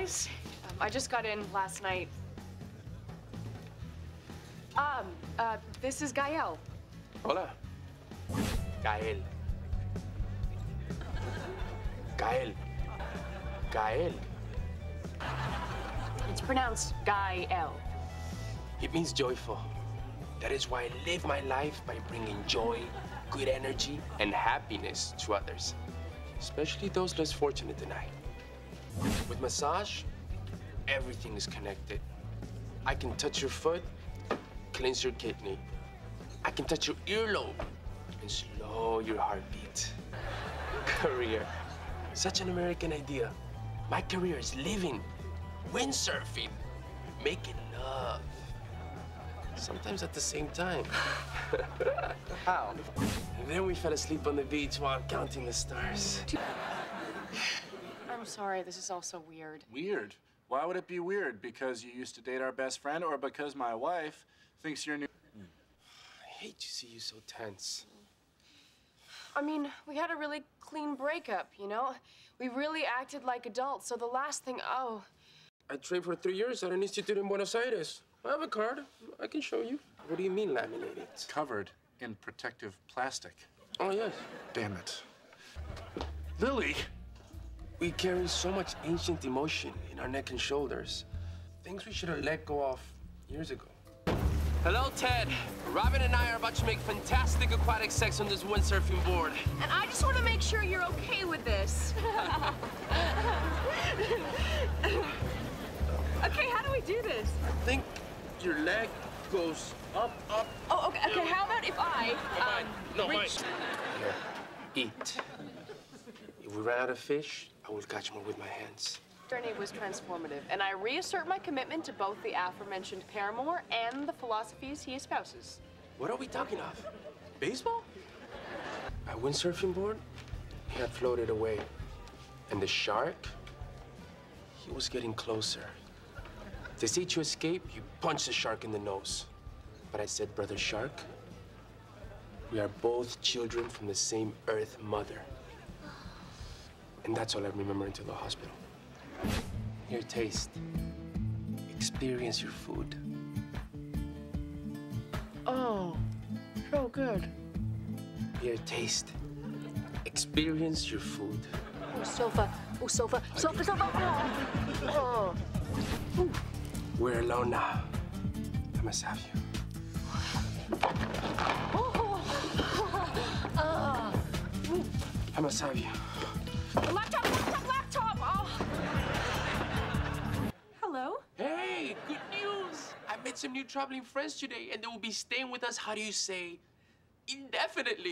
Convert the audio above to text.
guys. Um, I just got in last night. Um, uh, this is Gael. Hola. Gael. Gael. Gael. It's pronounced Gael. It means joyful. That is why I live my life by bringing joy, good energy, and happiness to others, especially those less fortunate than I. With massage, everything is connected. I can touch your foot, cleanse your kidney. I can touch your earlobe and slow your heartbeat. Career. Such an American idea. My career is living, windsurfing, making love. Sometimes at the same time. How? And then we fell asleep on the beach while counting the stars. I'm sorry, this is all so weird. Weird. Why would it be weird? Because you used to date our best friend, or because my wife thinks you're new? I hate to see you so tense. I mean, we had a really clean breakup, you know? We really acted like adults, so the last thing, oh. I trained for three years at an institute in Buenos Aires. I have a card. I can show you. What do you mean laminated? It's covered in protective plastic. Oh, yes. Damn it. Lily! We carry so much ancient emotion in our neck and shoulders. Things we should have let go of years ago. Hello, Ted. Robin and I are about to make fantastic aquatic sex on this windsurfing board. And I just want to make sure you're okay with this. okay, how do we do this? I think your leg goes up, up. Oh, okay, okay, how about if I, um, No, mine. reach... Here, eat. If we ran out of fish, I will catch more with my hands. journey was transformative, and I reassert my commitment to both the aforementioned paramour and the philosophies he espouses. What are we talking of? Baseball? My windsurfing board, he had floated away. And the shark, he was getting closer. To see to escape, you punched the shark in the nose. But I said, Brother Shark, we are both children from the same Earth Mother. And that's all I remember until the hospital. Your taste. Experience your food. Oh, so good. Your taste. Experience your food. Oh, sofa. Oh, sofa. Sofa, sofa. Oh. oh. We're alone now. I must have you. Oh. I must have you. Laptop, laptop, laptop. Oh. Hello? Hey, good news! I met some new traveling friends today, and they will be staying with us, how do you say, indefinitely.